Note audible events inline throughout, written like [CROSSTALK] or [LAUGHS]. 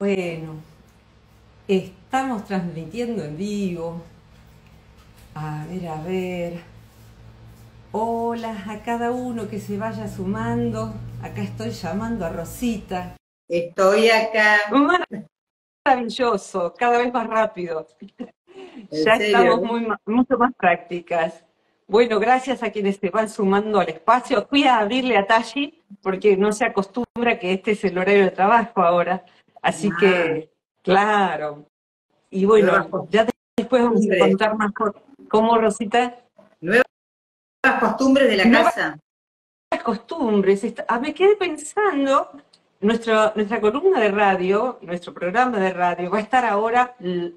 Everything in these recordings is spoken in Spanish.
Bueno, estamos transmitiendo en vivo. A ver, a ver. Hola a cada uno que se vaya sumando. Acá estoy llamando a Rosita. Estoy acá. Maravilloso, cada vez más rápido. Ya estamos muy, mucho más prácticas. Bueno, gracias a quienes se van sumando al espacio. Fui a abrirle a Tashi porque no se acostumbra que este es el horario de trabajo ahora. Así que, claro. Y bueno, ya después vamos a contar más cómo, Rosita. Nuevas costumbres de la casa. Nuevas costumbres. Ah, me quedé pensando, nuestra, nuestra columna de radio, nuestro programa de radio va a estar ahora, eh,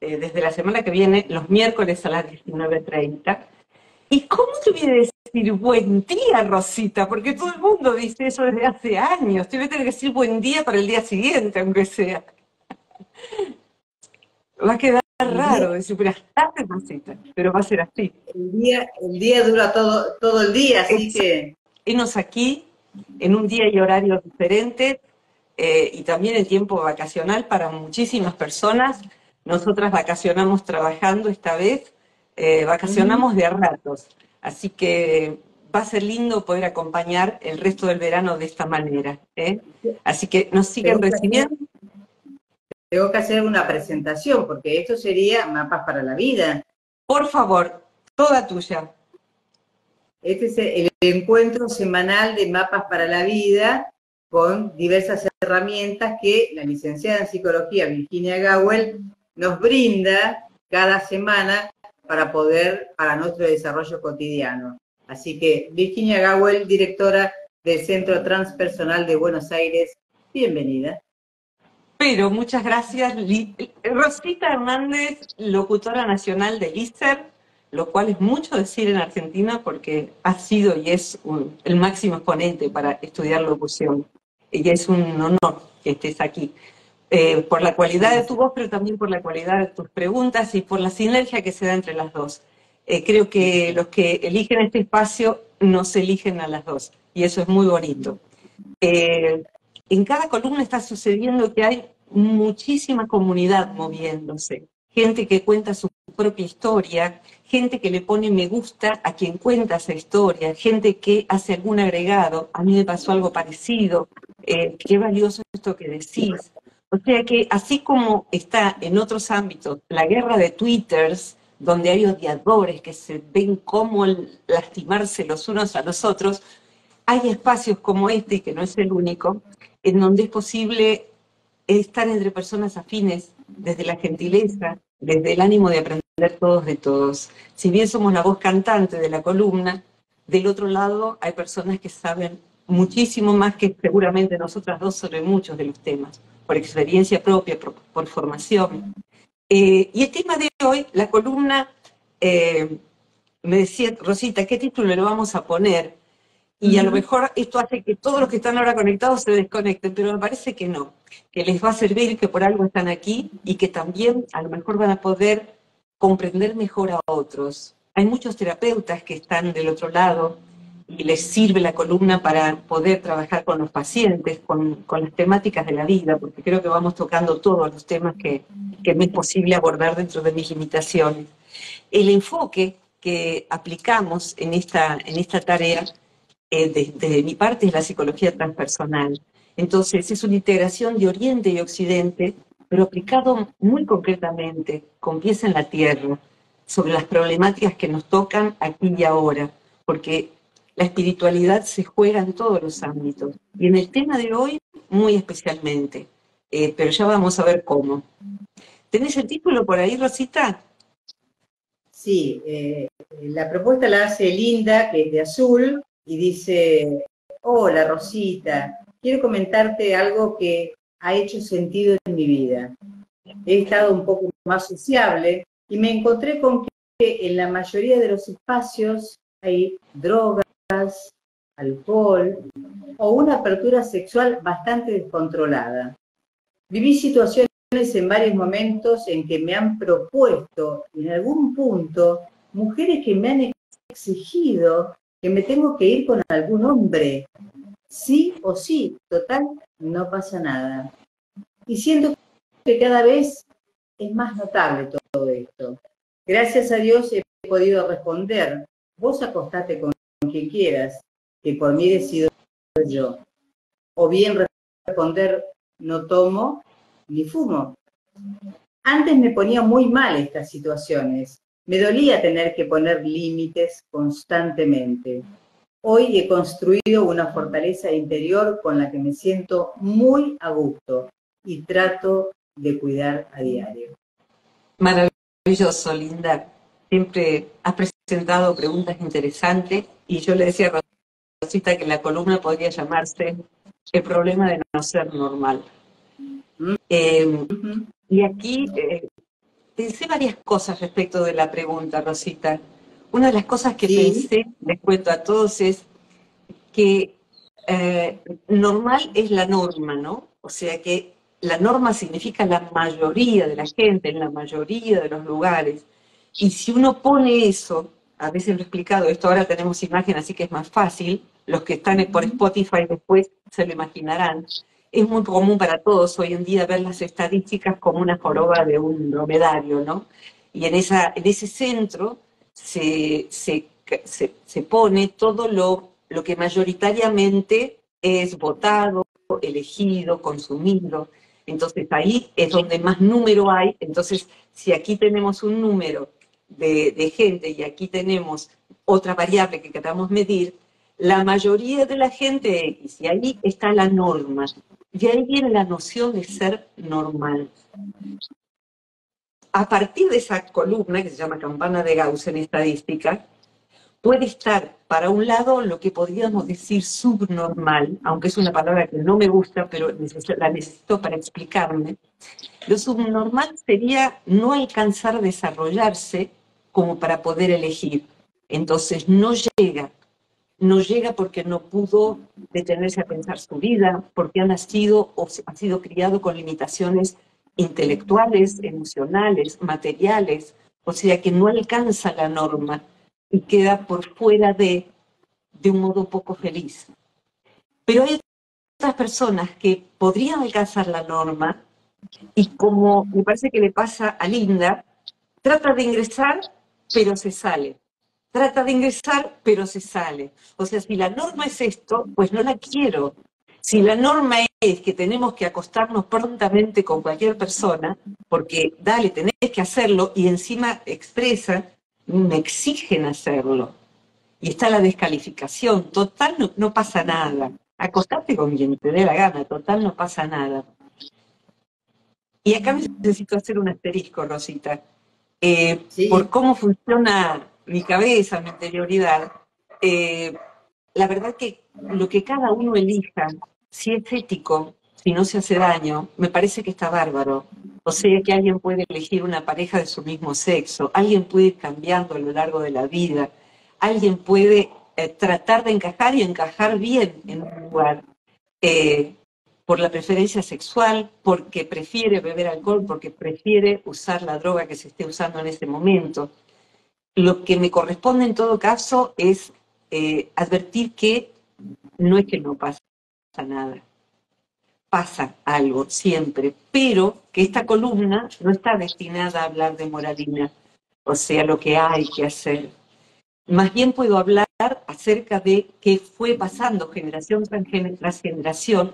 desde la semana que viene, los miércoles a las 19.30. ¿Y cómo te voy a decir buen día, Rosita? Porque todo el mundo dice eso desde hace años. Te voy a tener que decir buen día para el día siguiente, aunque sea. Va a quedar raro decir buenas tardes, Rosita, pero va a ser así. El día, el día dura todo, todo el día, así que... Venos aquí en un día y horario diferente eh, y también en tiempo vacacional para muchísimas personas. Nosotras vacacionamos trabajando esta vez eh, vacacionamos de ratos, así que va a ser lindo poder acompañar el resto del verano de esta manera. ¿eh? Así que nos siguen recibiendo. tengo que hacer una presentación, porque esto sería Mapas para la Vida. Por favor, toda tuya. Este es el encuentro semanal de Mapas para la Vida con diversas herramientas que la licenciada en psicología Virginia Gawel nos brinda cada semana para poder, para nuestro desarrollo cotidiano. Así que Virginia Gawel, directora del Centro Transpersonal de Buenos Aires, bienvenida. Pero muchas gracias. Rosita Hernández, locutora nacional de ISER, lo cual es mucho decir en Argentina porque ha sido y es el máximo exponente para estudiar locución. Y es un honor que estés aquí. Eh, por la cualidad de tu voz, pero también por la cualidad de tus preguntas y por la sinergia que se da entre las dos. Eh, creo que los que eligen este espacio nos eligen a las dos y eso es muy bonito. Eh, en cada columna está sucediendo que hay muchísima comunidad moviéndose, gente que cuenta su propia historia, gente que le pone me gusta a quien cuenta esa historia, gente que hace algún agregado, a mí me pasó algo parecido, qué valioso esto que decís, o sea que así como está en otros ámbitos la guerra de twitters, donde hay odiadores que se ven cómo lastimarse los unos a los otros, hay espacios como este, que no es el único, en donde es posible estar entre personas afines desde la gentileza, desde el ánimo de aprender todos de todos. Si bien somos la voz cantante de la columna, del otro lado hay personas que saben muchísimo más que seguramente nosotras dos sobre muchos de los temas por experiencia propia, por, formación. Eh, y el tema de hoy, la columna, eh, me decía Rosita, ¿qué título le vamos a poner? Y a lo mejor esto hace que todos los que están ahora conectados se desconecten, pero me parece que no, que les va a servir, que por algo están aquí y que también a lo mejor van a poder comprender mejor a otros. Hay muchos terapeutas que están del otro lado, y les sirve la columna para poder trabajar con los pacientes, con, las temáticas de la vida, porque creo que vamos tocando todos los temas que, que me es posible abordar dentro de mis limitaciones. El enfoque que aplicamos en esta, en esta tarea, eh, de, mi parte, es la psicología transpersonal. Entonces, es una integración de Oriente y Occidente, pero aplicado muy concretamente, con pies en la tierra, sobre las problemáticas que nos tocan aquí y ahora, porque la espiritualidad se juega en todos los ámbitos y en el tema de hoy muy especialmente, eh, pero ya vamos a ver cómo. ¿Tenés el título por ahí, Rosita? Sí, eh, la propuesta la hace Linda, que es de azul, y dice, hola Rosita, quiero comentarte algo que ha hecho sentido en mi vida. He estado un poco más sociable y me encontré con que en la mayoría de los espacios hay drogas, alcohol o una apertura sexual bastante descontrolada. Viví situaciones en varios momentos en que me han propuesto, en algún punto, mujeres que me han exigido que me tengo que ir con algún hombre. Sí o sí, total, no pasa nada. Y siento que cada vez es más notable todo esto. Gracias a Dios he podido responder. Vos acostate con quien quieras, que por mí decido yo. O bien responder, no tomo ni fumo. Antes me ponía muy mal estas situaciones. Me dolía tener que poner límites constantemente. Hoy he construido una fortaleza interior con la que me siento muy a gusto y trato de cuidar a diario. Maravilloso, Linda. Siempre has presentado preguntas interesantes y yo le decía a Rosita que la columna podría llamarse El problema de no ser normal. Eh, y aquí eh, pensé varias cosas respecto de la pregunta, Rosita. Una de las cosas que pensé, les cuento a todos, es que eh, normal es la norma, ¿no? O sea que la norma significa la mayoría de la gente, en la mayoría de los lugares. Y si uno pone eso, a veces lo he explicado, esto ahora tenemos imagen, así que es más fácil, los que están por Spotify después se lo imaginarán. Es muy común para todos hoy en día ver las estadísticas como una joroba de un dromedario, ¿no? Y en, esa, en ese centro se, se, se, pone todo lo, lo que mayoritariamente es votado, elegido, consumido. Entonces ahí es donde más número hay. Entonces, si aquí tenemos un número de, gente y aquí tenemos otra variable que queramos medir, la mayoría de la gente X, y ahí está la norma. De ahí viene la noción de ser normal a partir de esa columna que se llama campana de Gauss en estadística, puede estar para un lado lo que podríamos decir subnormal, aunque es una palabra que no me gusta, pero la necesito para explicarme. Lo subnormal sería no alcanzar a desarrollarse como para poder elegir. Entonces no llega, no llega porque no pudo detenerse a pensar su vida, porque ha nacido o ha sido criado con limitaciones intelectuales, emocionales, materiales, o sea que no alcanza la norma y queda por fuera de, de un modo poco feliz. Pero hay otras personas que podrían alcanzar la norma y como me parece que le pasa a Linda, trata de ingresar, pero se sale. Trata de ingresar, pero se sale. O sea, si la norma es esto, pues no la quiero. Si la norma es que tenemos que acostarnos prontamente con cualquier persona, porque dale, tenés que hacerlo, y encima expresa, me exigen hacerlo. Y está la descalificación, total no, pasa nada. Acostarte con quien te dé la gana, total no pasa nada. Y acá necesito hacer un asterisco, Rosita. Eh, por cómo funciona mi cabeza, mi interioridad, eh, la verdad que lo que cada uno elija si es ético, si no se hace daño, me parece que está bárbaro. O sea que alguien puede elegir una pareja de su mismo sexo, alguien puede ir cambiando a lo largo de la vida, alguien puede eh, tratar de encajar y encajar bien en un lugar eh, por la preferencia sexual, porque prefiere beber alcohol, porque prefiere usar la droga que se esté usando en ese momento. Lo que me corresponde en todo caso es eh, advertir que no es que no pase nada. Pasa algo siempre, pero que esta columna no está destinada a hablar de moralina, o sea, lo que hay que hacer. Más bien puedo hablar acerca de qué fue pasando generación tras generación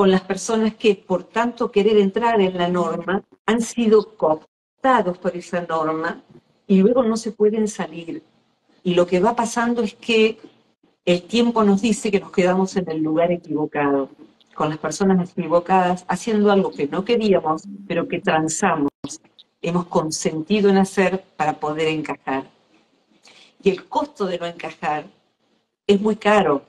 con las personas que, por tanto querer entrar en la norma, han sido cooptados por esa norma y luego no se pueden salir. Y lo que va pasando es que el tiempo nos dice que nos quedamos en el lugar equivocado, con las personas equivocadas, haciendo algo que no queríamos, pero que transamos, hemos consentido en hacer para poder encajar. Y el costo de no encajar es muy caro.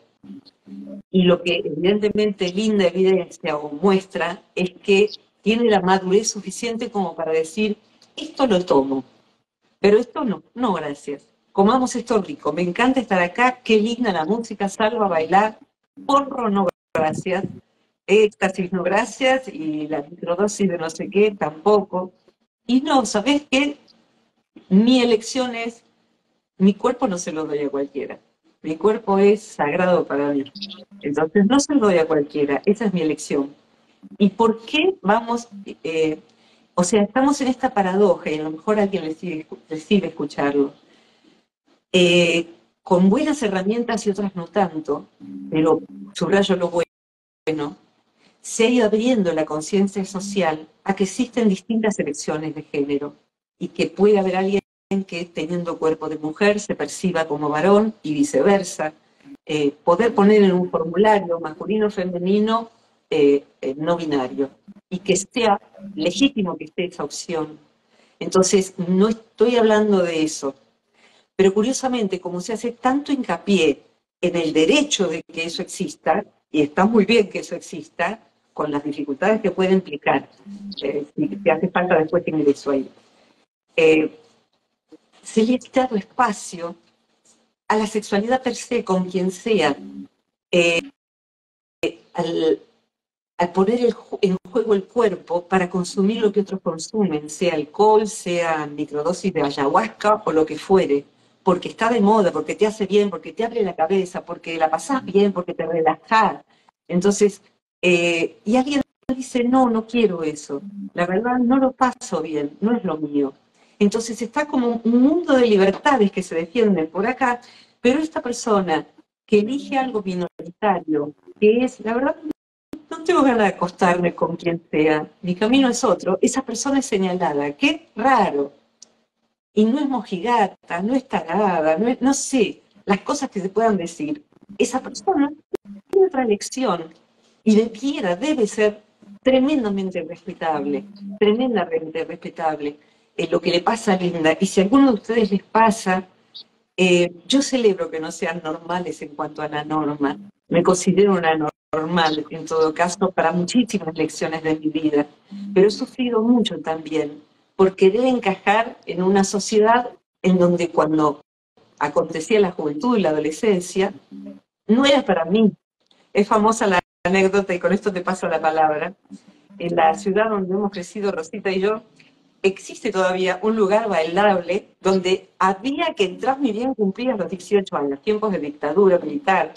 Y lo que evidentemente linda evidencia o muestra es que tiene la madurez suficiente como para decir, esto lo tomo, pero esto no, no gracias. Comamos esto rico, me encanta estar acá, qué linda la música, salva a bailar, porro no gracias, éxtasis no gracias, y la microdosis de no sé qué tampoco. Y no, ¿sabes qué? Mi elección es, mi cuerpo no se lo doy a cualquiera. Mi cuerpo es sagrado para mí. Entonces no se lo doy a cualquiera, esa es mi elección. ¿Y por qué vamos, eh, o sea, estamos en esta paradoja y a lo mejor alguien le sirve, escucharlo? Eh, con buenas herramientas y otras no tanto, pero subrayo lo bueno, se ha ido abriendo la conciencia social a que existen distintas elecciones de género y que puede haber alguien que teniendo cuerpo de mujer se perciba como varón y viceversa. Eh, poder poner en un formulario masculino femenino eh, eh, no binario y que sea legítimo que esté esa opción. Entonces, no estoy hablando de eso, pero curiosamente, como se hace tanto hincapié en el derecho de que eso exista, y está muy bien que eso exista, con las dificultades que puede implicar, si, hace falta después ingreso ahí, se le ha dado espacio a la sexualidad per se, con quien sea, eh, al, poner en juego el cuerpo para consumir lo que otros consumen, sea alcohol, sea microdosis de ayahuasca o lo que fuere, porque está de moda, porque te hace bien, porque te abre la cabeza, porque la pasas bien, porque te relajas. Entonces, eh, y alguien dice, no, no quiero eso. La verdad, no lo paso bien, no es lo mío. Entonces está como un mundo de libertades que se defienden por acá, pero esta persona que elige algo minoritario, que es, la verdad, no tengo ganas de acostarme con quien sea, mi camino es otro, esa persona es señalada, qué raro. Y no es mojigata, no es tarada, no, sé, las cosas que se puedan decir. Esa persona tiene otra elección y debiera, debe ser tremendamente respetable, tremendamente respetable es lo que le pasa a Linda. Y si a alguno de ustedes les pasa, eh, yo celebro que no sean normales en cuanto a la norma. Me considero una normal, en todo caso, para muchísimas lecciones de mi vida. Pero he sufrido mucho también, porque debe encajar en una sociedad en donde cuando acontecía la juventud y la adolescencia, no era para mí. Es famosa la anécdota, y con esto te paso la palabra. En la ciudad donde hemos crecido Rosita y yo, existe todavía un lugar bailable donde había que entrar muy bien cumplidas los 18 años, tiempos de dictadura militar.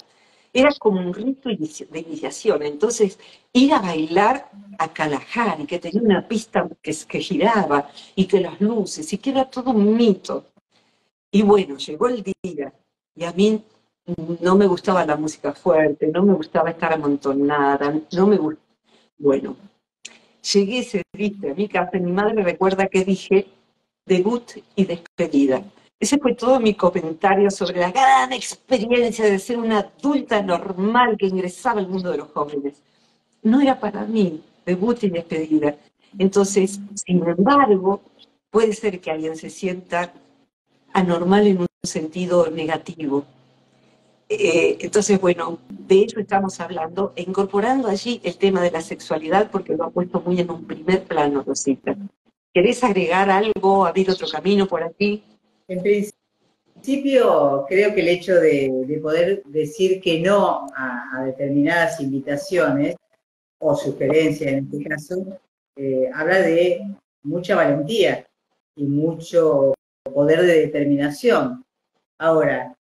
Era como un rito de iniciación. Entonces, ir a bailar a y que tenía una pista que, que giraba, y que las luces, y que era todo un mito. Y bueno, llegó el día, y a mí no me gustaba la música fuerte, no me gustaba estar amontonada, no me gustaba. Bueno, llegué ese a mi casa mi madre recuerda que dije debut y despedida. Ese fue todo mi comentario sobre la gran experiencia de ser una adulta normal que ingresaba al mundo de los jóvenes. No era para mí debut y despedida. Entonces, sin embargo, puede ser que alguien se sienta anormal en un sentido negativo. Eh, entonces, bueno, de hecho estamos hablando, e incorporando allí el tema de la sexualidad, porque lo ha puesto muy en un primer plano, Rosita. ¿Querés agregar algo, abrir otro camino por aquí? En principio, creo que el hecho de, poder decir que no a, determinadas invitaciones, o sugerencias en este caso, eh, habla de mucha valentía y mucho poder de determinación. Ahora,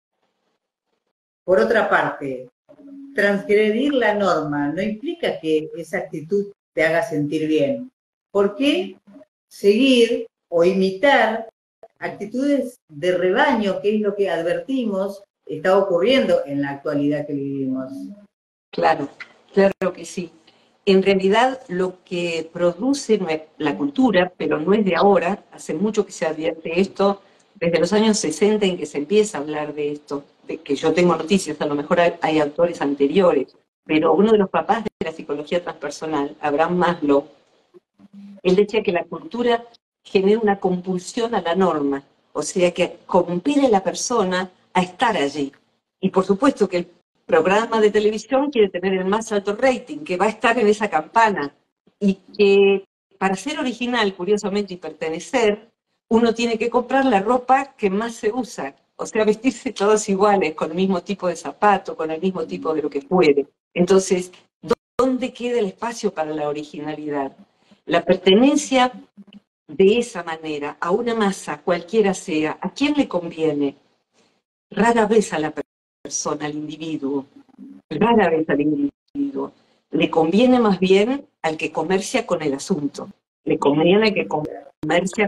por otra parte, transgredir la norma no implica que esa actitud te haga sentir bien. ¿Por qué seguir o imitar actitudes de rebaño, que es lo que advertimos está ocurriendo en la actualidad que vivimos? Claro, claro que sí. En realidad lo que produce la cultura, pero no es de ahora, hace mucho que se advierte esto, desde los años 60 en que se empieza a hablar de esto, que yo tengo noticias, a lo mejor hay, autores anteriores, pero uno de los papás de la psicología transpersonal, Abraham Maslow, él decía que la cultura genera una compulsión a la norma, o sea que compile a la persona a estar allí. Y por supuesto que el programa de televisión quiere tener el más alto rating, que va a estar en esa campana, y que para ser original, curiosamente, y pertenecer, uno tiene que comprar la ropa que más se usa, o sea, vestirse todos iguales, con el mismo tipo de zapato, con el mismo tipo de lo que puede. Entonces, ¿dónde queda el espacio para la originalidad? La pertenencia de esa manera a una masa, cualquiera sea, ¿a quién le conviene? Rara vez a la persona, al individuo, rara vez al individuo. le conviene más bien al que comercia con el asunto. Le conviene que comercia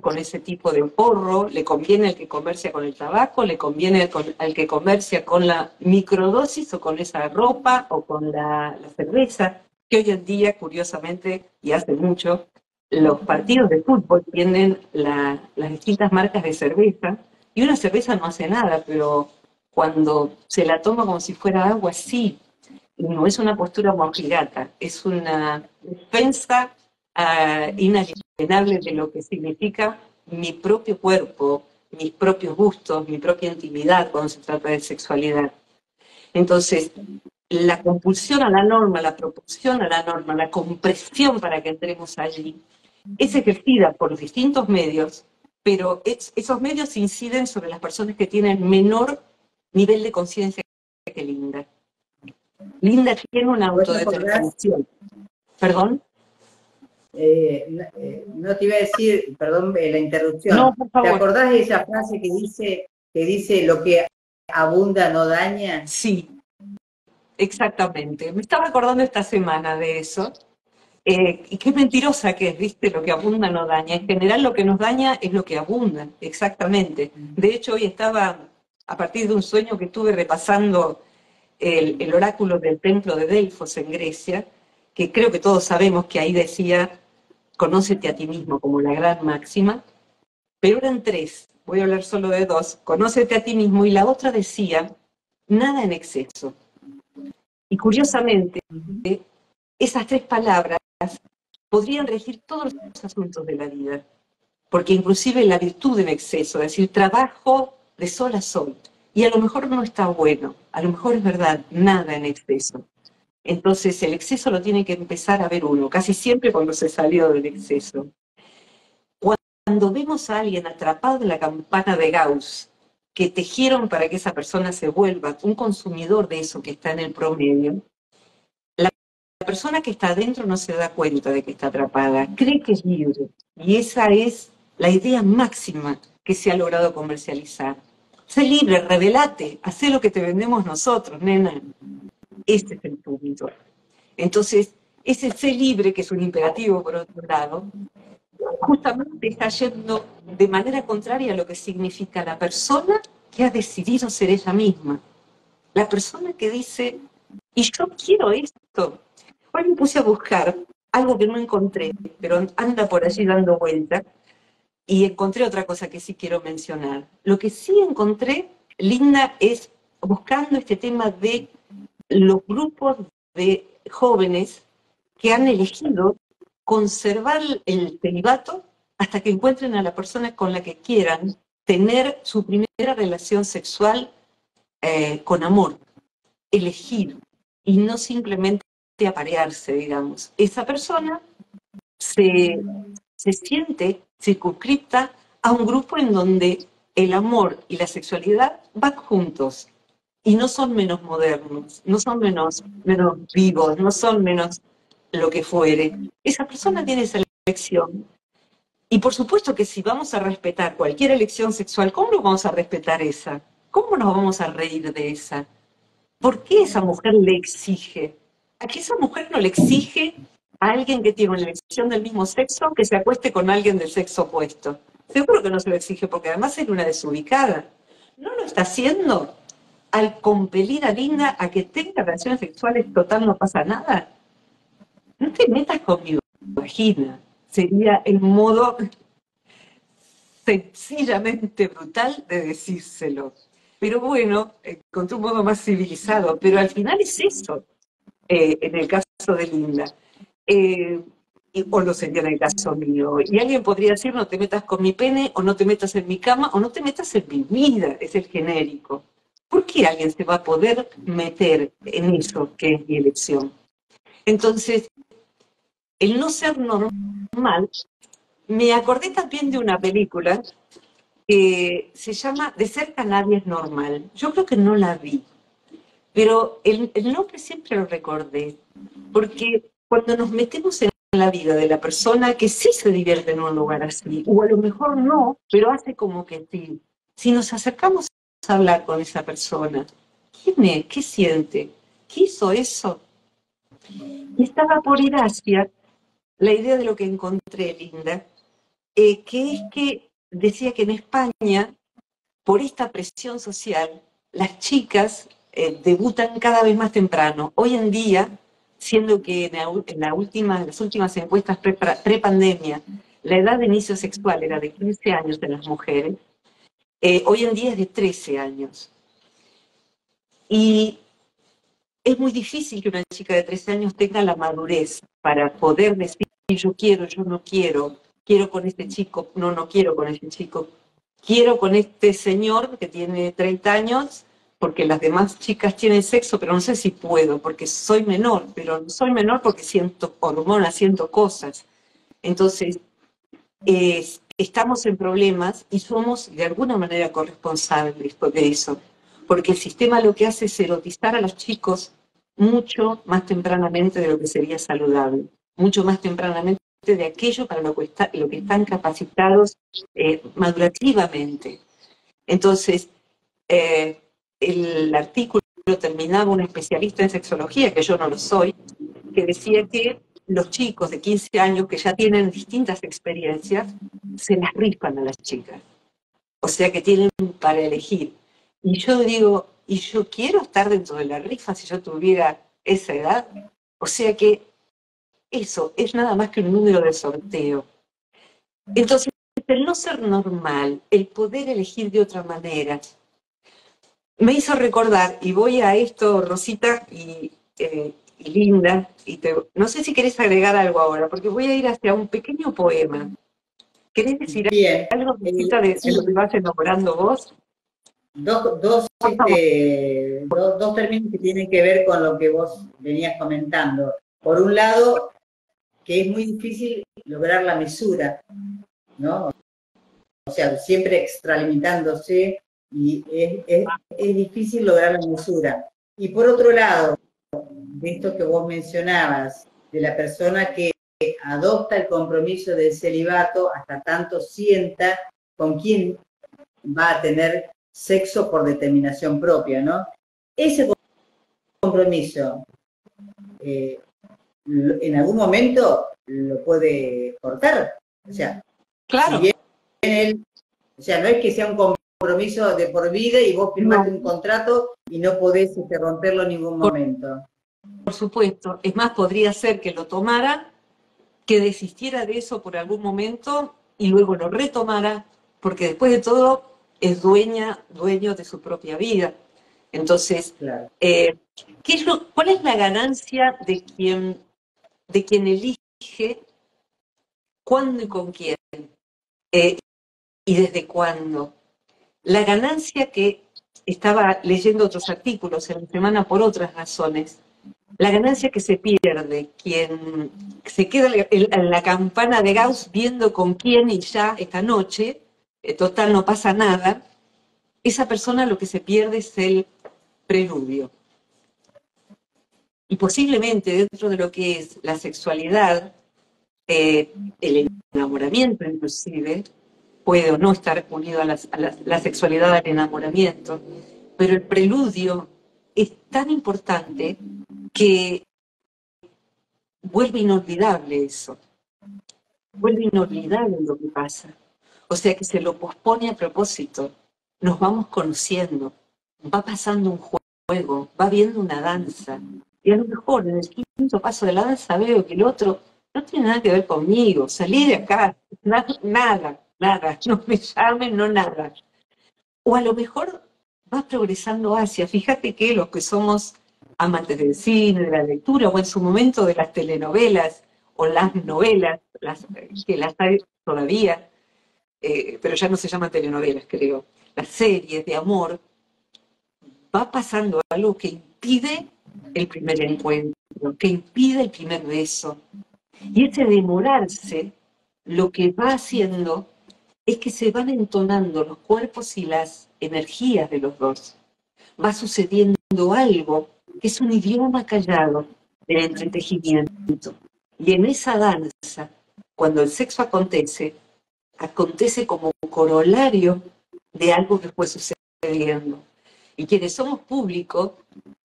con ese tipo de porro, le conviene al que comercia con el tabaco, le conviene al, que comercia con la microdosis o con esa ropa o con la, cerveza, que hoy en día, curiosamente, y hace mucho, los partidos de fútbol tienen las distintas marcas de cerveza y una cerveza no hace nada, pero cuando se la toma como si fuera agua, sí, no es una postura mojigata, es una defensa uh, inalienable de lo que significa mi propio cuerpo, mis propios gustos, mi propia intimidad cuando se trata de sexualidad. Entonces, la compulsión a la norma, la propulsión a la norma, la compresión para que entremos allí, es ejercida por los distintos medios, pero esos medios inciden sobre las personas que tienen menor nivel de conciencia que Linda. Linda tiene una autodeterminación. ¿Perdón? Eh, eh, no te iba a decir, perdón eh, la interrupción. ¿Te acordás de esa frase que dice, que dice lo que abunda no daña? Sí, exactamente. Me estaba acordando esta semana de eso. y qué mentirosa que es, viste, lo que abunda no daña. En general lo que nos daña es lo que abunda, exactamente. De hecho, hoy estaba, a partir de un sueño que tuve repasando el, oráculo del templo de Delfos en Grecia, que creo que todos sabemos que ahí decía, conócete a ti mismo como la gran máxima, pero eran tres, voy a hablar solo de dos, conócete a ti mismo, y la otra decía, nada en exceso. Y curiosamente, esas tres palabras podrían regir todos los asuntos de la vida, porque inclusive la virtud en exceso, es decir, trabajo de sol a sol, y a lo mejor no está bueno, a lo mejor es verdad, nada en exceso. Entonces el exceso lo tiene que empezar a ver uno, casi siempre cuando se salió del exceso. Cuando vemos a alguien atrapado en la campana de Gauss, que tejieron para que esa persona se vuelva un consumidor de eso que está en el promedio, la persona que está adentro no se da cuenta de que está atrapada, cree que es libre. Y esa es la idea máxima que se ha logrado comercializar. Sé libre, revelate, haz lo que te vendemos nosotros, nena. Este es el punto. Entonces, ese ser libre, que es un imperativo por otro lado, justamente está yendo de manera contraria a lo que significa la persona que ha decidido ser ella misma. La persona que dice, y yo quiero esto. Hoy me puse a buscar algo que no encontré, pero anda por allí dando vuelta, y encontré otra cosa que sí quiero mencionar. Lo que sí encontré, Linda, es buscando este tema de los grupos de jóvenes que han elegido conservar el celibato hasta que encuentren a la persona con la que quieran tener su primera relación sexual eh, con amor, elegir y no simplemente aparearse, digamos. Esa persona se, se siente circunscripta a un grupo en donde el amor y la sexualidad van juntos y no son menos modernos, no son menos, menos vivos, no son menos lo que fuere. Esa persona tiene esa elección. Y por supuesto que si vamos a respetar cualquier elección sexual, ¿cómo no vamos a respetar esa? ¿Cómo nos vamos a reír de esa? ¿Por qué esa mujer le exige? ¿A qué esa mujer no le exige a alguien que tiene una elección del mismo sexo que se acueste con alguien del sexo opuesto. Seguro que no se lo exige porque además es una desubicada. No lo está haciendo al compelir a Linda a que tenga relaciones sexuales, total no pasa nada. No te metas conmigo, imagina. Sería el modo sencillamente brutal de decírselo. Pero bueno, eh, con tu modo más civilizado. Pero al final es eso, eh, en el caso de Linda. Eh, o lo sería en el caso mío. Y alguien podría decir, no te metas con mi pene, o no te metas en mi cama, o no te metas en mi vida, es el genérico. ¿Por qué alguien se va a poder meter en eso que es mi elección? Entonces, el no ser normal, me acordé también de una película que se llama De cerca nadie es normal. Yo creo que no la vi, pero el, el nombre siempre lo recordé, porque cuando nos metemos en la vida de la persona que sí se divierte en un lugar así, o a lo mejor no, pero hace como que sí. Si nos acercamos hablar con esa persona, ¿quién es? ¿Qué siente? ¿Qué hizo eso? Y estaba por ir hacia la idea de lo que encontré, Linda, eh, que es que decía que en España, por esta presión social, las chicas eh, debutan cada vez más temprano. Hoy en día, siendo que en, la última, las últimas encuestas pre-pandemia, la edad de inicio sexual era de 15 años de las mujeres, eh, hoy en día es de 13 años. Y es muy difícil que una chica de 13 años tenga la madurez para poder decir yo quiero, yo no quiero, quiero con este chico, no, no quiero con este chico, quiero con este señor que tiene 30 años, porque las demás chicas tienen sexo, pero no sé si puedo, porque soy menor, pero soy menor porque siento hormonas, siento cosas. Entonces, estamos en problemas y somos de alguna manera corresponsables de eso, porque el sistema lo que hace es erotizar a los chicos mucho más tempranamente de lo que sería saludable, mucho más tempranamente de aquello para lo que, lo que están capacitados eh, madurativamente. Entonces, eh, el artículo terminaba un especialista en sexología, que yo no lo soy, que decía que los chicos de 15 años que ya tienen distintas experiencias, se las rifan a las chicas. O sea que tienen para elegir. Y yo digo, ¿y yo quiero estar dentro de la rifa si yo tuviera esa edad? O sea que eso es nada más que un número de sorteo. Entonces, el no ser normal, el poder elegir de otra manera, me hizo recordar, y voy a esto, Rosita y, eh, Linda, y no sé si querés agregar algo ahora, porque voy a ir hacia un pequeño poema. ¿Querés decir algo, Rosita, de, de, lo que vas enamorando vos? Dos, dos, este, dos, dos términos que tienen que ver con lo que vos venías comentando. Por un lado, que es muy difícil lograr la mesura, ¿no? O sea, siempre extralimitándose y es, difícil lograr la mesura. Y por otro lado, de esto que vos mencionabas, de la persona que adopta el compromiso del celibato hasta tanto sienta con quién va a tener sexo por determinación propia, ¿no? Ese compromiso eh, en algún momento lo puede cortar. O sea, claro. o sea, no es que sea un compromiso de por vida y vos firmaste un contrato y no podés este, romperlo en ningún momento. Por supuesto. Es más, podría ser que lo tomara, que desistiera de eso por algún momento y luego lo retomara, porque después de todo es dueña, dueño de su propia vida. Entonces, eh, ¿cuál es la ganancia de quien de quien elige cuándo y con quién eh, y desde cuándo. La ganancia que estaba leyendo otros artículos en la semana por otras razones, la ganancia que se pierde, quien se queda en la campana de Gauss viendo con quién y ya esta noche, eh, total no pasa nada, esa persona lo que se pierde es el preludio. Y posiblemente dentro de lo que es la sexualidad, eh, el enamoramiento inclusive, puede o no estar unido a, la, sexualidad al enamoramiento, pero el preludio es tan importante que vuelve inolvidable eso, vuelve inolvidable lo que pasa. O sea que se lo pospone a propósito, nos vamos conociendo, va pasando un juego, va viendo una danza, y a lo mejor en el quinto paso de la danza veo que el otro no tiene nada que ver conmigo, salí de acá, nada, [LAUGHS] no me llamen, no nada. O a lo mejor va progresando hacia, fíjate que los que somos amantes del cine, de la lectura, o en su momento de las telenovelas, o las novelas, las, que las hay todavía, eh, pero ya no se llaman telenovelas, creo, las series de amor, va pasando algo que impide el primer encuentro, que impide el primer beso. Y ese demorarse lo que va haciendo es que se van entonando los cuerpos y las energías de los dos. Va sucediendo algo que es un idioma callado del entretejimiento. Y en esa danza, cuando el sexo acontece, acontece como un corolario de algo que fue sucediendo. Y quienes somos públicos,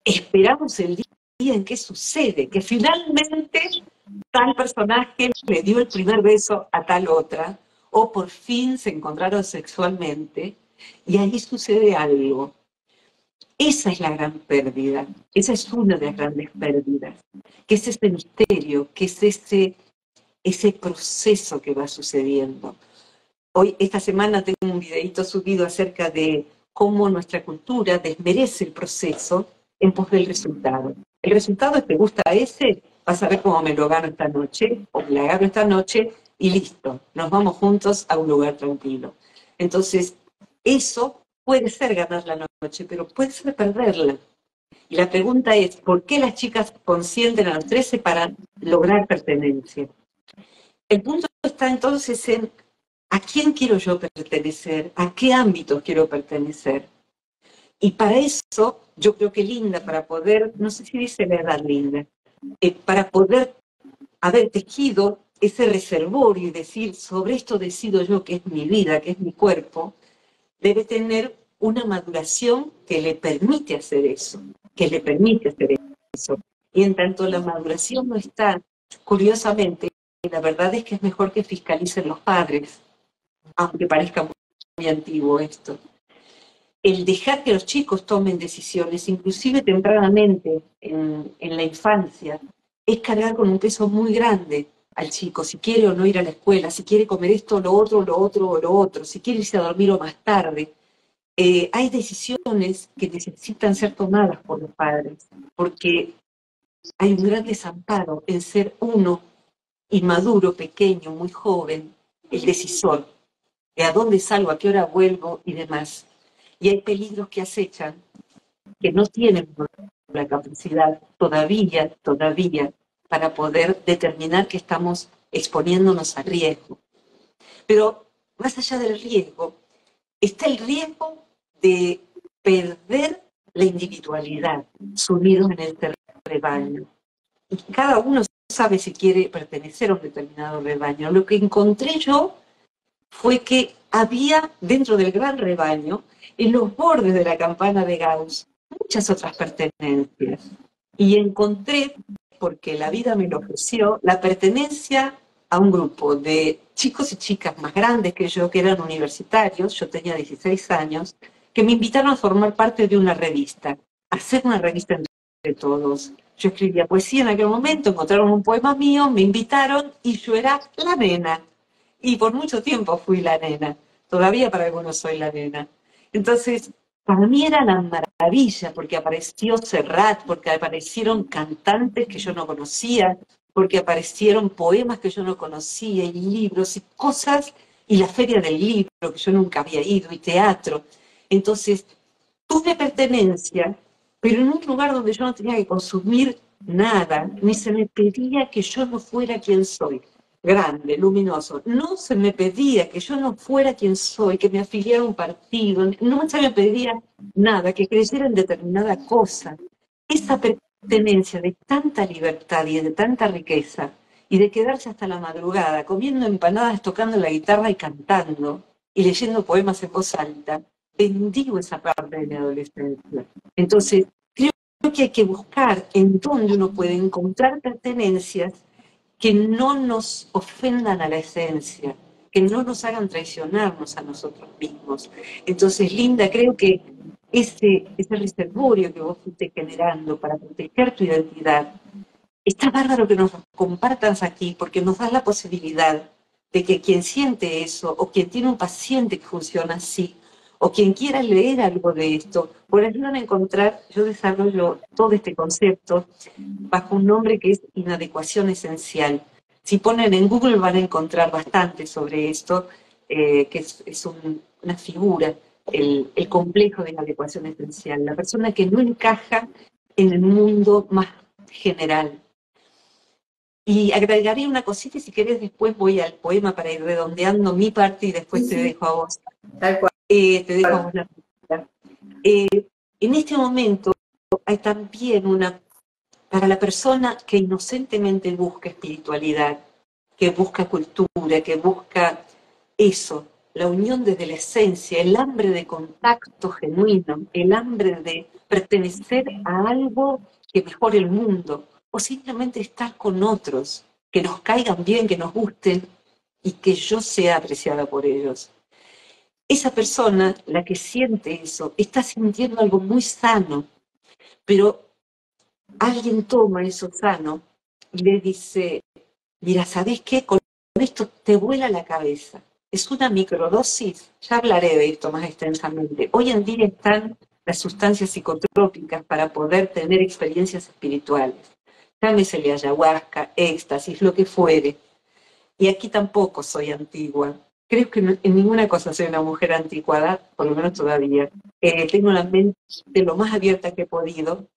esperamos el en qué sucede, que finalmente tal personaje le dio el primer beso a tal otra, o por fin se encontraron sexualmente, y ahí sucede algo. Esa es la gran pérdida, esa es una de las grandes pérdidas, que es ese misterio, que es ese, ese proceso que va sucediendo. Hoy, esta semana, tengo un videito subido acerca de cómo nuestra cultura desmerece el proceso en pos del resultado. El resultado es, ¿te gusta ese? Vas a ver cómo me lo gano esta noche, o me la gano esta noche, y listo, nos vamos juntos a un lugar tranquilo. Entonces, eso puede ser ganar la noche, pero puede ser perderla. Y la pregunta es, ¿por qué las chicas consienten a los 13 para lograr pertenencia? El punto está entonces en a quién quiero yo pertenecer, a qué ámbitos quiero pertenecer. Y para eso, yo creo que Linda, para poder, no sé si dice la edad Linda, eh, para poder haber tejido ese reservorio y decir, sobre esto decido yo que es mi vida, que es mi cuerpo, debe tener una maduración que le permite hacer eso, que le permite hacer eso. Y en tanto la maduración no está, curiosamente, la verdad es que es mejor que fiscalicen los padres, aunque parezca muy antiguo esto. El dejar que los chicos tomen decisiones, inclusive tempranamente en, en la infancia, es cargar con un peso muy grande al chico, si quiere o no ir a la escuela, si quiere comer esto, lo otro, lo otro o lo otro, si quiere irse a dormir o más tarde. Eh, hay decisiones que necesitan ser tomadas por los padres, porque hay un gran desamparo en ser uno inmaduro, pequeño, muy joven, el decisor, de a dónde salgo, a qué hora vuelvo y demás. Y hay peligros que acechan que no tienen la capacidad todavía, todavía para poder determinar que estamos exponiéndonos al riesgo. Pero más allá del riesgo, está el riesgo de perder la individualidad sumidos en el rebaño. Y cada uno sabe si quiere pertenecer a un determinado rebaño. Lo que encontré yo fue que había dentro del gran rebaño, en los bordes de la campana de Gauss, muchas otras pertenencias. Y encontré porque la vida me lo ofreció, la pertenencia a un grupo de chicos y chicas más grandes que yo, que eran universitarios, yo tenía 16 años, que me invitaron a formar parte de una revista, a hacer una revista entre todos. Yo escribía poesía en aquel momento, encontraron un poema mío, me invitaron y yo era la nena. Y por mucho tiempo fui la nena. Todavía para algunos soy la nena. Entonces, para mí era la maravilla, porque apareció Serrat, porque aparecieron cantantes que yo no conocía, porque aparecieron poemas que yo no conocía, y libros y cosas, y la feria del libro que yo nunca había ido, y teatro. Entonces, tuve pertenencia, pero en un lugar donde yo no tenía que consumir nada, ni se me pedía que yo no fuera quien soy grande, luminoso. No se me pedía que yo no fuera quien soy, que me afiliara a un partido, no se me pedía nada, que creyera en determinada cosa. Esa pertenencia de tanta libertad y de tanta riqueza, y de quedarse hasta la madrugada comiendo empanadas, tocando la guitarra y cantando, y leyendo poemas en voz alta, bendigo esa parte de mi adolescencia. Entonces, creo que hay que buscar en dónde uno puede encontrar pertenencias que no nos ofendan a la esencia, que no nos hagan traicionarnos a nosotros mismos. Entonces, Linda, creo que ese, ese reservorio que vos fuiste generando para proteger tu identidad, está bárbaro que nos compartas aquí porque nos das la posibilidad de que quien siente eso o quien tiene un paciente que funciona así o quien quiera leer algo de esto, por ayudar a encontrar, yo desarrollo todo este concepto bajo un nombre que es inadecuación esencial. Si ponen en Google van a encontrar bastante sobre esto, eh, que es, una figura, el, el complejo de inadecuación esencial, la persona que no encaja en el mundo más general. Y agregaría una cosita y si querés después voy al poema para ir redondeando mi parte y después te dejo a vos. Tal cual. Eh, te dejo eh, en este momento hay también una, para la persona que inocentemente busca espiritualidad, que busca cultura, que busca eso, la unión desde la esencia, el hambre de contacto genuino, el hambre de pertenecer a algo que mejore el mundo, o simplemente estar con otros, que nos caigan bien, que nos gusten y que yo sea apreciada por ellos. Esa persona, la que siente eso, está sintiendo algo muy sano, pero alguien toma eso sano y le dice, mira, ¿sabes qué? Con esto te vuela la cabeza. Es una microdosis, ya hablaré de esto más extensamente. Hoy en día están las sustancias psicotrópicas para poder tener experiencias espirituales. Llámesele ayahuasca, éxtasis, lo que fuere. Y aquí tampoco soy antigua. Creo que en ninguna cosa soy una mujer anticuada, por lo menos todavía. Eh, tengo la mente lo más abierta que he podido,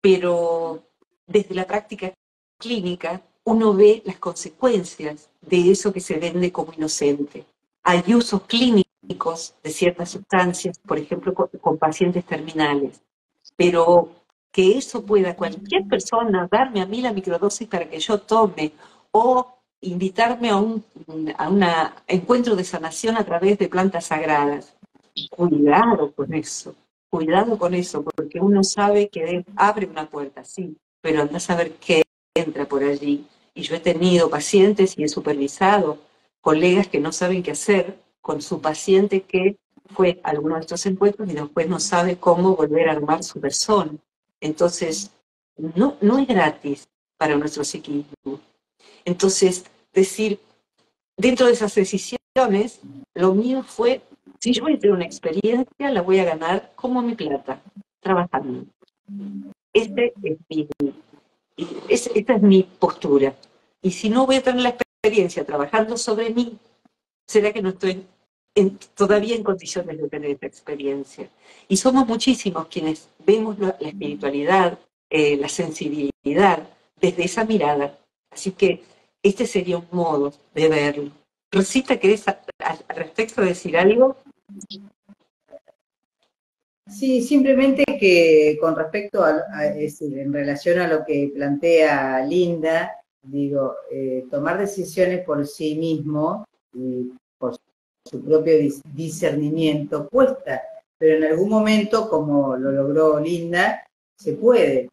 pero desde la práctica clínica uno ve las consecuencias de eso que se vende como inocente. Hay usos clínicos de ciertas sustancias, por ejemplo, con, pacientes terminales, pero que eso pueda cualquier persona darme a mí la microdosis para que yo tome o invitarme a un a encuentro de sanación a través de plantas sagradas. Cuidado con eso, cuidado con eso, porque uno sabe que abre una puerta, sí, pero anda a saber qué entra por allí. Y yo he tenido pacientes y he supervisado colegas que no saben qué hacer con su paciente que fue a alguno de estos encuentros y después no sabe cómo volver a armar su persona. Entonces, no, no es gratis para nuestro psiquismo. Entonces, decir, dentro de esas decisiones, lo mío fue, si yo voy a tener una experiencia, la voy a ganar como mi plata, trabajando. Este es mi, esta es mi postura. Y si no voy a tener la experiencia trabajando sobre mí, será que no estoy todavía en condiciones de tener esta experiencia. Y somos muchísimos quienes vemos la, espiritualidad, eh, la sensibilidad desde esa mirada. Así que este sería un modo de verlo. Rosita, ¿querés al respecto decir algo? Sí, simplemente que con respecto a, en relación a lo que plantea Linda, digo, eh, tomar decisiones por sí mismo y por su propio discernimiento cuesta, pero en algún momento, como lo logró Linda, se puede.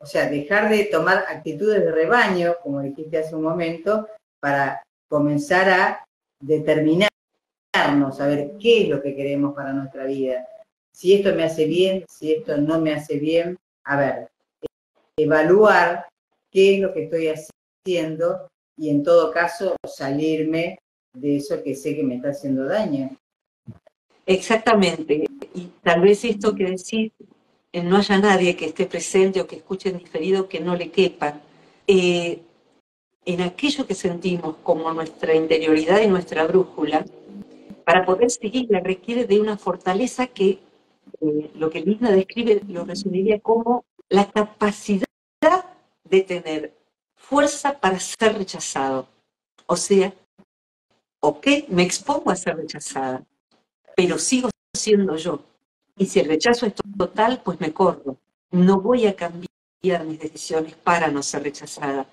O sea, dejar de tomar actitudes de rebaño, como dijiste hace un momento, para comenzar a determinarnos, a ver qué es lo que queremos para nuestra vida si esto me hace bien, si esto no me hace bien, a ver, evaluar qué es lo que estoy haciendo y en todo caso salirme de eso que sé que me está haciendo daño. Exactamente. Y tal vez esto que eh, no haya nadie que esté presente o que escuche en diferido que no le quepa. Eh, en aquello que sentimos como nuestra interioridad y nuestra brújula, para poder seguirla requiere de una fortaleza que eh, lo que Lina describe lo resumiría como la capacidad de tener fuerza para ser rechazado. O sea, ok, me expongo a ser rechazada, pero sigo siendo yo. Y si el rechazo es total, pues me corro. No voy a cambiar mis decisiones para no ser rechazada.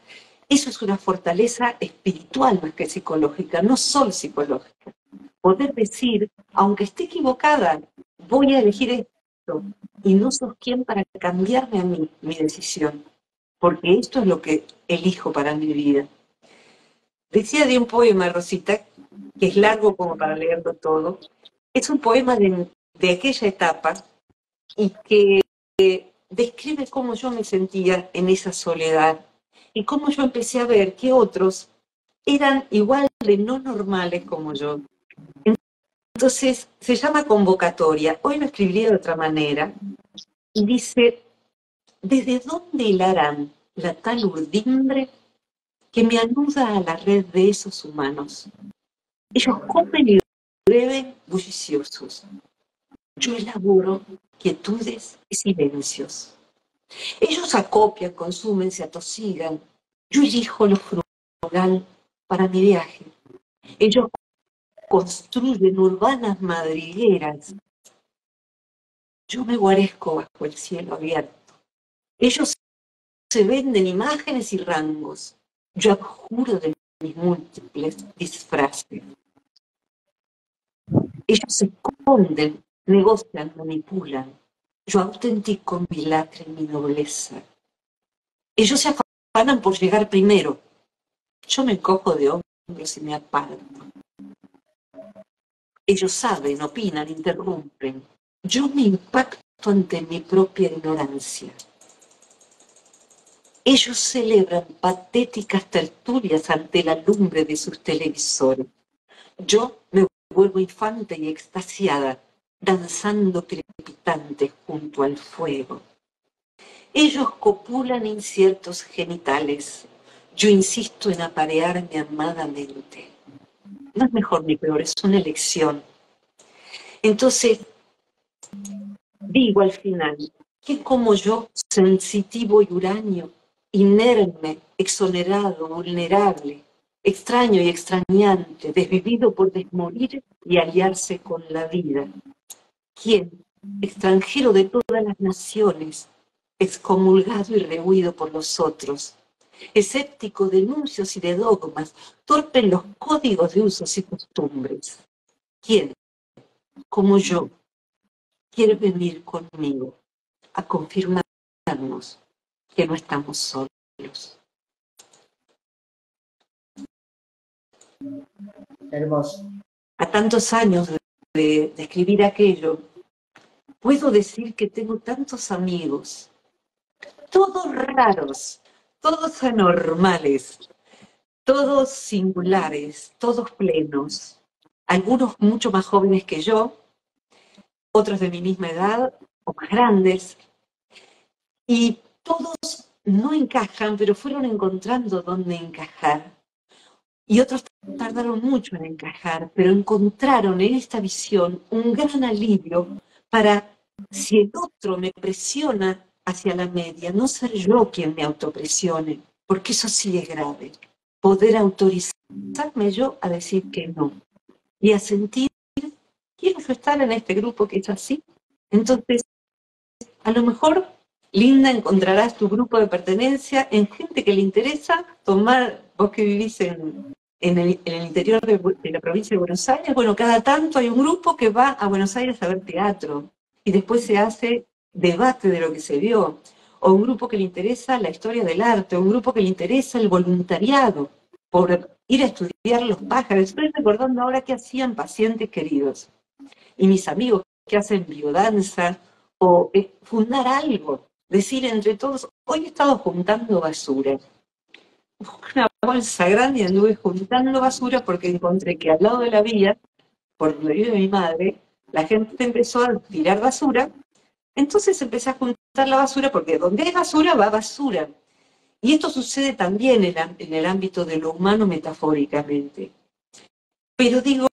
Eso es una fortaleza espiritual más que psicológica, no solo psicológica. Poder decir, aunque esté equivocada, voy a elegir esto y no sos quien para cambiarme a mí mi decisión, porque esto es lo que elijo para mi vida. Decía de un poema, Rosita, que es largo como para leerlo todo, es un poema de, de aquella etapa y que describe cómo yo me sentía en esa soledad y cómo yo empecé a ver que otros eran igual de no normales como yo. Entonces, se llama convocatoria. Hoy lo escribiría de otra manera. Y dice, ¿desde dónde hilarán la tal urdimbre que me anuda a la red de esos humanos? Ellos comen y beben bulliciosos. Yo elaboro quietudes y silencios. Ellos acopian, consumen, se atosigan. Yo elijo lo frugal para mi viaje. Ellos construyen urbanas madrigueras. Yo me guarezco bajo el cielo abierto. Ellos se venden imágenes y rangos. Yo abjuro de mis múltiples disfraces. Ellos se esconden, negocian, manipulan. Yo autentico mi lacra y mi nobleza. Ellos se afanan por llegar primero. Yo me cojo de hombros y me aparto. Ellos saben, opinan, interrumpen. Yo me impacto ante mi propia ignorancia. Ellos celebran patéticas tertulias ante la lumbre de sus televisores. Yo me vuelvo infante y extasiada, danzando crepitante junto al fuego. Ellos copulan inciertos genitales. Yo insisto en aparearme amadamente. No es mejor ni peor, es una elección. Entonces, digo al final, que como yo, sensitivo y huraño, inerme, exonerado, vulnerable, extraño y extrañante, desvivido por desmorir y aliarse con la vida. ¿Quién, extranjero de todas las naciones, excomulgado y rehuido por los otros, escéptico de enuncios y de dogmas, torpe en los códigos de usos y costumbres? ¿Quién, como yo, quiere venir conmigo a confirmarnos que no estamos solos. Hermoso. A tantos años de, escribir aquello, puedo decir que tengo tantos amigos, todos raros, todos anormales, todos singulares, todos plenos, algunos mucho más jóvenes que yo, otros de mi misma edad o más grandes, y todos no encajan, pero fueron encontrando dónde encajar. Y otros tardaron mucho en encajar, pero encontraron en esta visión un gran alivio para, si el otro me presiona hacia la media, no ser yo quien me autopresione, porque eso sí es grave. Poder autorizarme yo a decir que no y a sentir, quiero estar en este grupo que es así. Entonces, a lo mejor Linda, encontrarás tu grupo de pertenencia en gente que le interesa tomar, vos que vivís en, el, interior de, la provincia de Buenos Aires, bueno, cada tanto hay un grupo que va a Buenos Aires a ver teatro y después se hace debate de lo que se vio, o un grupo que le interesa la historia del arte, o un grupo que le interesa el voluntariado, por ir a estudiar los pájaros. Estoy recordando ahora qué hacían pacientes queridos y mis amigos que hacen biodanza o eh, fundar algo decir entre todos, hoy he estado juntando basura. Una bolsa grande y anduve juntando basura porque encontré que al lado de la vía, por donde vive mi madre, la gente empezó a tirar basura. Entonces empecé a juntar la basura porque donde hay basura va basura. Y esto sucede también en, el ámbito de lo humano metafóricamente. Pero digo,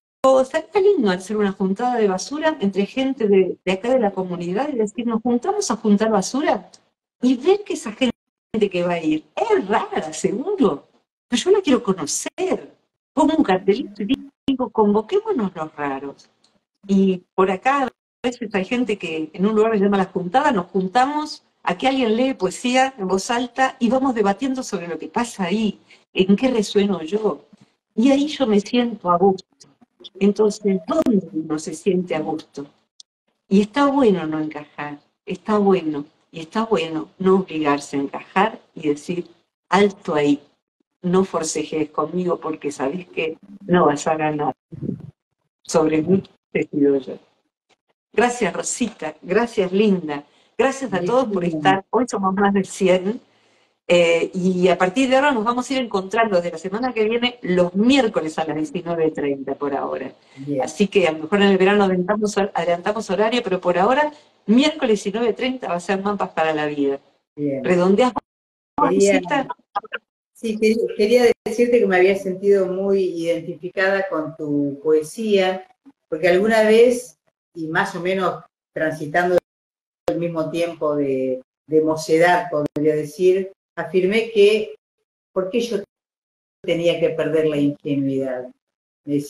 sería lindo hacer una juntada de basura entre gente de, acá de la comunidad y decir, nos juntamos a juntar basura y ver que esa gente que va a ir es rara, seguro, pero yo la quiero conocer. Pongo un cartelito y digo, convoquémonos los raros. Y por acá a veces hay gente que en un lugar que se llama la juntada, nos juntamos a que alguien lee poesía en voz alta y vamos debatiendo sobre lo que pasa ahí, en qué resueno yo. Y ahí yo me siento a gusto. Entonces, ¿dónde uno se siente a gusto? Y está bueno no encajar, está bueno, y está bueno no obligarse a encajar y decir, alto ahí, no forcejes conmigo porque sabés que no vas a ganar. Sobre mí decido yo. Gracias Rosita, gracias Linda, gracias a todos por estar. Hoy somos más de 100 eh, y a partir de ahora nos vamos a ir encontrando desde la semana que viene los miércoles a las 19.30 por ahora. Así que a lo mejor en el verano adelantamos, adelantamos horario, pero por ahora miércoles 19.30 va a ser Mapas para la Vida. ¿Redondeas? Quería, sí, quería decirte que me había sentido muy identificada con tu poesía, porque alguna vez, y más o menos transitando el mismo tiempo de, de mocedad, podría decir, afirmé que, ¿por qué yo tenía que perder la ingenuidad? Me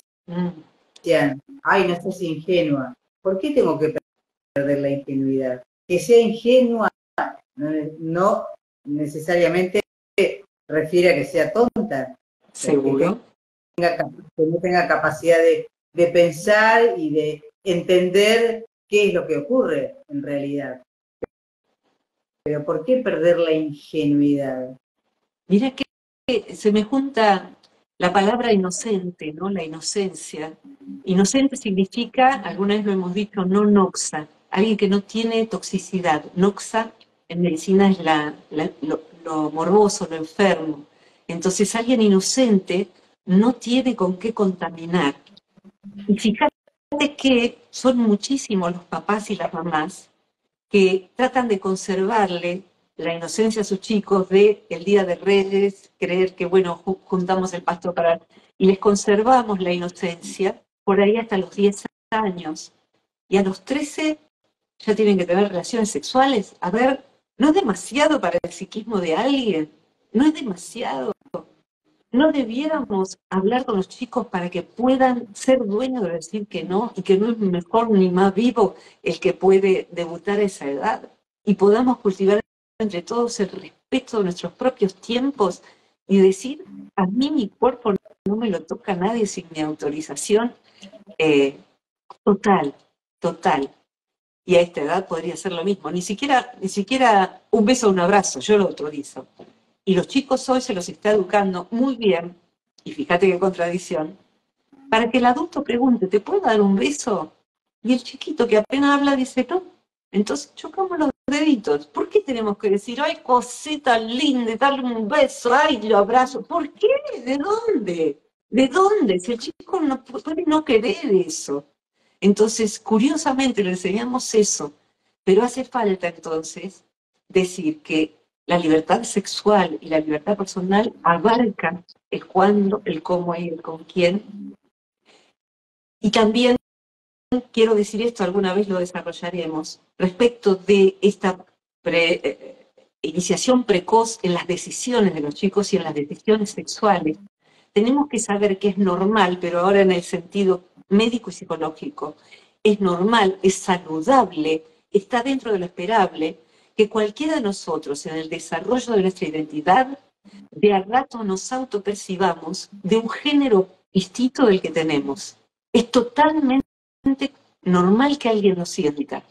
decían, ay, no estás ingenua. ¿Por qué tengo que perder la ingenuidad? Que sea ingenua no necesariamente refiere a que sea tonta. Seguro. Que, no tenga capacidad de, de pensar y de entender qué es lo que ocurre en realidad. pero ¿por qué perder la ingenuidad? Mira que se me junta la palabra inocente, ¿no? La inocencia. Inocente significa, alguna vez lo hemos dicho, no noxa, alguien que no tiene toxicidad. Noxa en medicina es la, lo, morboso, lo enfermo. Entonces alguien inocente no tiene con qué contaminar. Y fíjate que son muchísimos los papás y las mamás que tratan de conservarle la inocencia a sus chicos de el Día de Reyes, creer que, bueno, juntamos el pasto para... Y les conservamos la inocencia por ahí hasta los 10 años. Y a los 13 ya tienen que tener relaciones sexuales. A ver, ¿no es demasiado para el psiquismo de alguien? ¿No es demasiado? ¿No debiéramos hablar con los chicos para que puedan ser dueños de decir que no y que no es mejor ni más vivo el que puede debutar a esa edad? Y podamos cultivar entre todos el respeto de nuestros propios tiempos y decir, a mí mi cuerpo no me lo toca nadie sin mi autorización. Eh, total, total. Y a esta edad podría ser lo mismo. Ni siquiera, ni siquiera un beso o un abrazo, yo lo autorizo. Y los chicos hoy se los está educando muy bien, y fíjate qué contradicción, para que el adulto pregunte, ¿te puedo dar un beso? Y el chiquito que apenas habla dice, no. Entonces chocamos los deditos. ¿Por qué tenemos que decir, ay, cosita linda, darle un beso, ay, lo abrazo? ¿Por qué? ¿De dónde? ¿De dónde? Si el chico no puede no querer eso. Entonces, curiosamente le enseñamos eso, pero hace falta entonces decir que la libertad sexual y la libertad personal abarcan el cuándo, el cómo y el con quién. Y también quiero decir esto, alguna vez lo desarrollaremos, respecto de esta eh, iniciación precoz en las decisiones de los chicos y en las decisiones sexuales. Tenemos que saber que es normal, pero ahora en el sentido médico y psicológico, es normal, es saludable, está dentro de lo esperable que cualquiera de nosotros en el desarrollo de nuestra identidad, de al rato nos autopercibamos de un género distinto del que tenemos. Es totalmente normal que alguien lo sienta,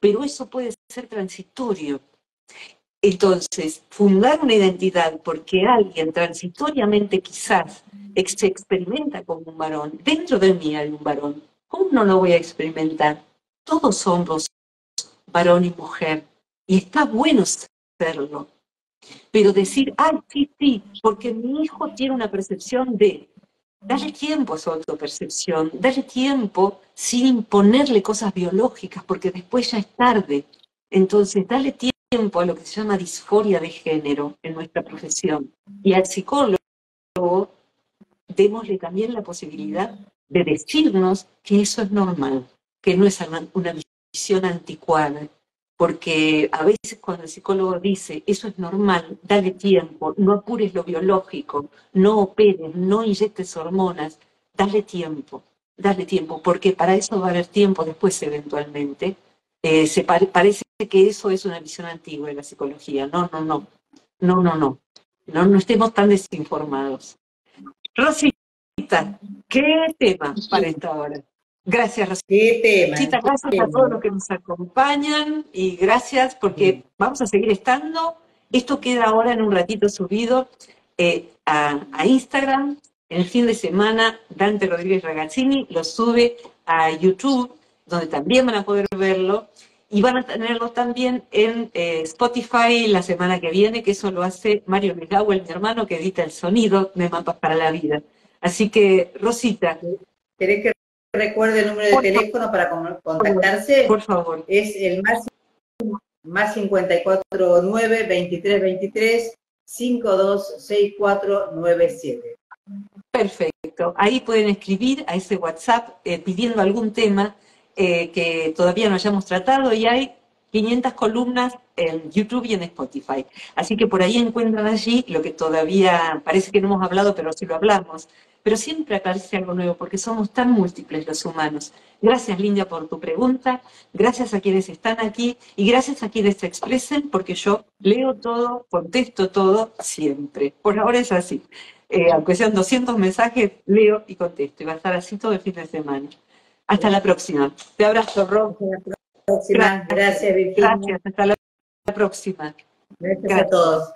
pero eso puede ser transitorio. Entonces, fundar una identidad porque alguien transitoriamente quizás se experimenta como un varón, dentro de mí hay un varón, ¿cómo no lo voy a experimentar? Todos somos varón y mujer, y está bueno serlo. Pero decir, ay, sí, sí, porque mi hijo tiene una percepción de, darle tiempo a su autopercepción, darle tiempo sin imponerle cosas biológicas, porque después ya es tarde. Entonces, darle tiempo a lo que se llama disforia de género en nuestra profesión. Y al psicólogo, démosle también la posibilidad de decirnos que eso es normal, que no es una visión anticuada, porque a veces cuando el psicólogo dice, eso es normal, dale tiempo, no apures lo biológico, no operes, no inyectes hormonas, dale tiempo, dale tiempo, porque para eso va a haber tiempo después eventualmente. Eh, se parece que eso es una visión antigua de la psicología. No, no, no, no, no, no, no, no estemos tan desinformados. Rosita, ¿qué tema para esta hora? Gracias, Rosita. gracias a todos los que nos acompañan y gracias porque vamos a seguir estando. Esto queda ahora en un ratito subido eh, a, Instagram. En el fin de semana, Dante Rodríguez Ragazzini lo sube a YouTube, donde también van a poder verlo. Y van a tenerlo también en eh, Spotify la semana que viene, que eso lo hace Mario Milagüe, mi hermano, que edita el sonido de Mapas para la Vida. Así que, Rosita. ¿Querés que recuerde el número de teléfono para contactarse. Por favor. Es el más, más 549 2323 526497. Perfecto. Ahí pueden escribir a ese WhatsApp eh, pidiendo algún tema eh, que todavía no hayamos tratado y hay 500 columnas en YouTube y en Spotify. Así que por ahí encuentran allí lo que todavía parece que no hemos hablado, pero sí lo hablamos pero siempre aparece algo nuevo porque somos tan múltiples los humanos. Gracias, Linda, por tu pregunta, gracias a quienes están aquí y gracias a quienes se expresen porque yo leo todo, contesto todo siempre. Por ahora es así. Eh, aunque sean 200 mensajes, leo y contesto y va a estar así todo el fin de semana. Hasta la próxima. Te abrazo, Rob. Hasta la próxima. Gracias, Virginia. Gracias. Hasta la próxima. Gracias, a todos.